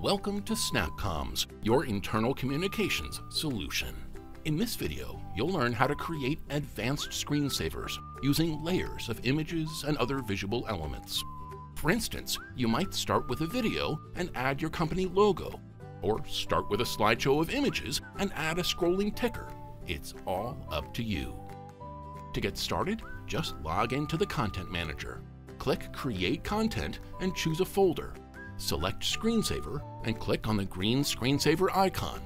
Welcome to Snapcomms, your internal communications solution. In this video, you'll learn how to create advanced screensavers using layers of images and other visual elements. For instance, you might start with a video and add your company logo, or start with a slideshow of images and add a scrolling ticker. It's all up to you. To get started, just log into the Content Manager. Click Create Content and choose a folder. Select Screensaver and click on the green screensaver icon.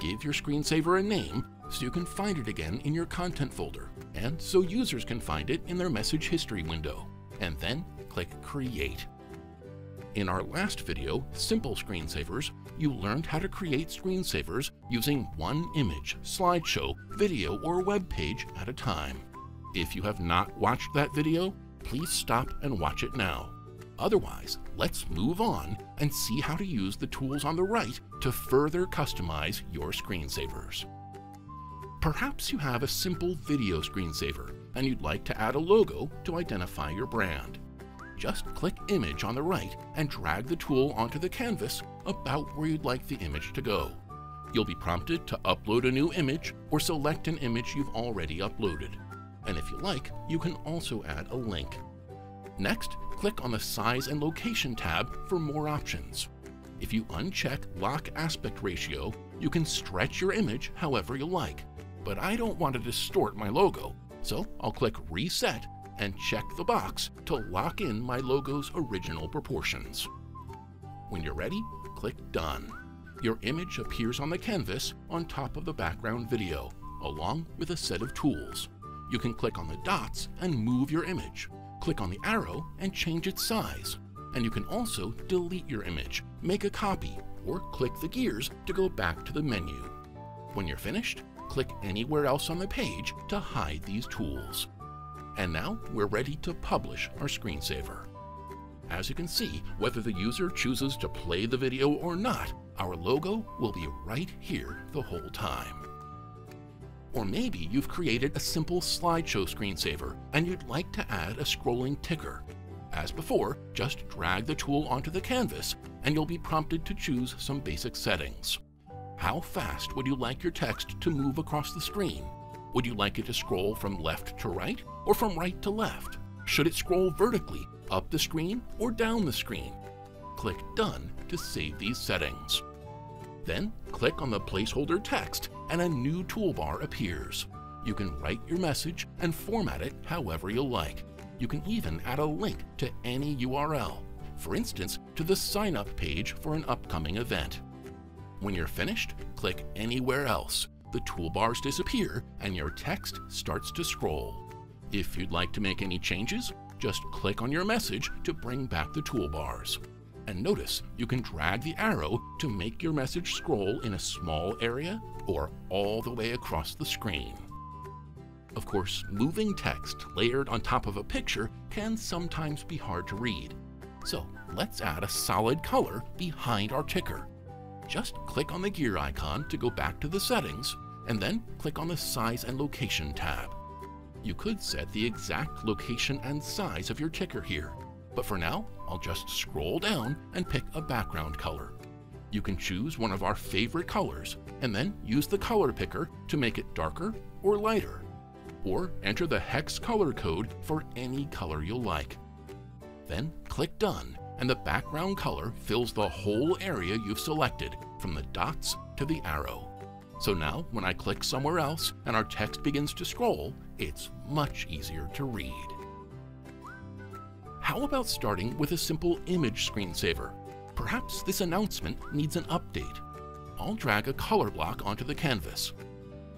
Give your screensaver a name so you can find it again in your content folder, and so users can find it in their message history window. And then click Create. In our last video, Simple Screensavers, you learned how to create screensavers using one image, slideshow, video, or web page at a time. If you have not watched that video, please stop and watch it now. Otherwise, let's move on and see how to use the tools on the right to further customize your screensavers. Perhaps you have a simple video screensaver and you'd like to add a logo to identify your brand. Just click Image on the right and drag the tool onto the canvas about where you'd like the image to go. You'll be prompted to upload a new image or select an image you've already uploaded. And if you like, you can also add a link. Next, click on the Size and Location tab for more options. If you uncheck Lock Aspect Ratio, you can stretch your image however you like. But I don't want to distort my logo, so I'll click Reset and check the box to lock in my logo's original proportions. When you're ready, click Done. Your image appears on the canvas on top of the background video, along with a set of tools. You can click on the dots and move your image. Click on the arrow and change its size. And you can also delete your image, make a copy, or click the gears to go back to the menu. When you're finished, click anywhere else on the page to hide these tools. And now we're ready to publish our screensaver. As you can see, whether the user chooses to play the video or not, our logo will be right here the whole time. Or maybe you've created a simple slideshow screensaver and you'd like to add a scrolling ticker. As before, just drag the tool onto the canvas and you'll be prompted to choose some basic settings. How fast would you like your text to move across the screen? Would you like it to scroll from left to right or from right to left? Should it scroll vertically, up the screen or down the screen? Click Done to save these settings. Then click on the placeholder text and a new toolbar appears. You can write your message and format it however you like. You can even add a link to any URL, for instance, to the sign up page for an upcoming event. When you're finished, click anywhere else. The toolbars disappear and your text starts to scroll. If you'd like to make any changes, just click on your message to bring back the toolbars. And notice you can drag the arrow to make your message scroll in a small area or all the way across the screen. Of course, moving text layered on top of a picture can sometimes be hard to read. So let's add a solid color behind our ticker. Just click on the gear icon to go back to the settings, and then click on the Size and Location tab. You could set the exact location and size of your ticker here, but for now, I'll just scroll down and pick a background color. You can choose one of our favorite colors and then use the color picker to make it darker or lighter. Or enter the hex color code for any color you'll like. Then click Done and the background color fills the whole area you've selected from the dots to the arrow. So now when I click somewhere else and our text begins to scroll, it's much easier to read. How about starting with a simple image screensaver? Perhaps this announcement needs an update. I'll drag a color block onto the canvas.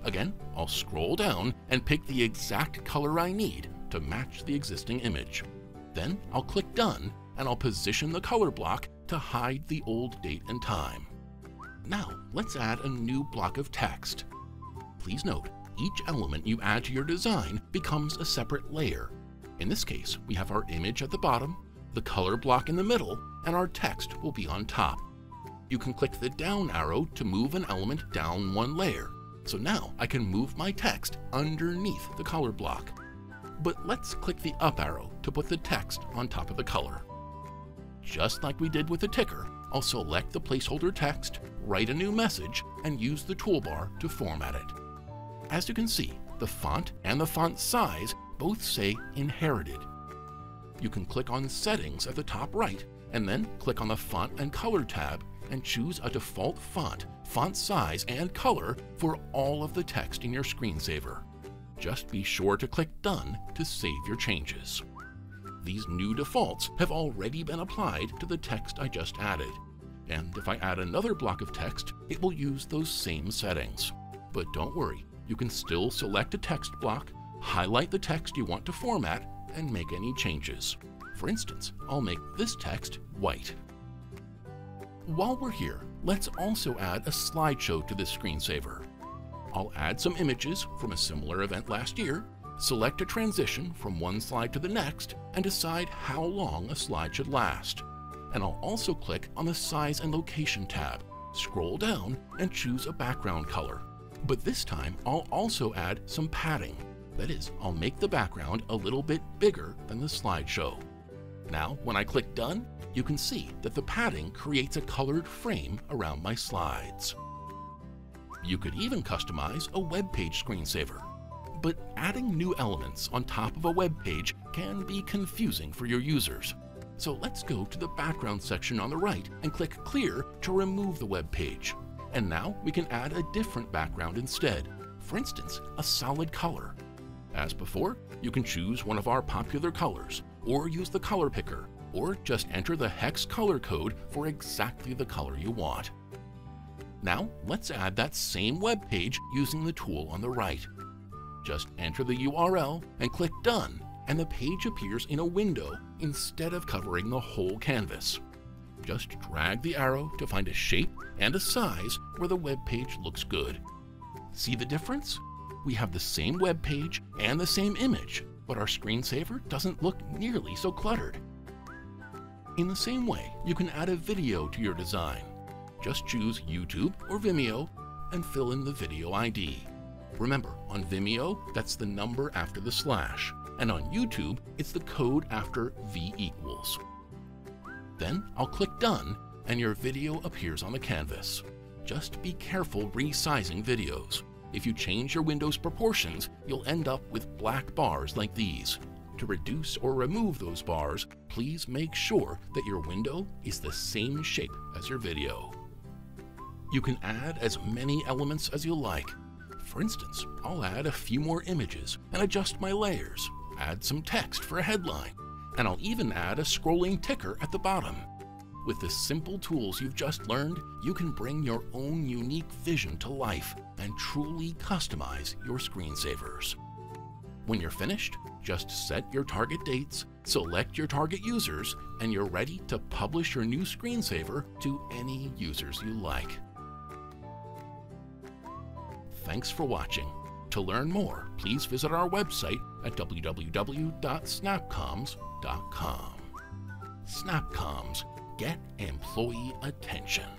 Again, I'll scroll down and pick the exact color I need to match the existing image. Then I'll click Done and I'll position the color block to hide the old date and time. Now, let's add a new block of text. Please note, each element you add to your design becomes a separate layer, in this case, we have our image at the bottom, the color block in the middle, and our text will be on top. You can click the down arrow to move an element down one layer. So now I can move my text underneath the color block. But let's click the up arrow to put the text on top of the color. Just like we did with the ticker, I'll select the placeholder text, write a new message, and use the toolbar to format it. As you can see, the font and the font size both say Inherited. You can click on Settings at the top right, and then click on the Font and Color tab and choose a default font, font size, and color for all of the text in your screensaver. Just be sure to click Done to save your changes. These new defaults have already been applied to the text I just added, and if I add another block of text, it will use those same settings. But don't worry, you can still select a text block, highlight the text you want to format, and make any changes. For instance, I'll make this text white. While we're here, let's also add a slideshow to this screensaver. I'll add some images from a similar event last year, select a transition from one slide to the next, and decide how long a slide should last. And I'll also click on the Size and Location tab, scroll down, and choose a background color. But this time, I'll also add some padding. That is, I'll make the background a little bit bigger than the slideshow. Now, when I click Done, you can see that the padding creates a colored frame around my slides. You could even customize a web page screensaver. But adding new elements on top of a web page can be confusing for your users. So let's go to the background section on the right and click Clear to remove the web page. And now we can add a different background instead. For instance, a solid color. As before, you can choose one of our popular colors, or use the color picker, or just enter the hex color code for exactly the color you want. Now, let's add that same web page using the tool on the right. Just enter the URL and click Done, and the page appears in a window instead of covering the whole canvas. Just drag the arrow to find a shape and a size where the web page looks good. See the difference? We have the same web page and the same image, but our screensaver doesn't look nearly so cluttered. In the same way, you can add a video to your design. Just choose YouTube or Vimeo and fill in the video ID. Remember, on Vimeo, that's the number after the slash, and on YouTube, it's the code after V equals. Then I'll click Done, and your video appears on the canvas. Just be careful resizing videos. If you change your window's proportions, you'll end up with black bars like these. To reduce or remove those bars, please make sure that your window is the same shape as your video. You can add as many elements as you like. For instance, I'll add a few more images and adjust my layers, add some text for a headline, and I'll even add a scrolling ticker at the bottom. With the simple tools you've just learned, you can bring your own unique vision to life and truly customize your screensavers. When you're finished, just set your target dates, select your target users, and you're ready to publish your new screensaver to any users you like. Thanks for watching. To learn more, please visit our website at www.snapcomms.com. SnapComms, get employee attention.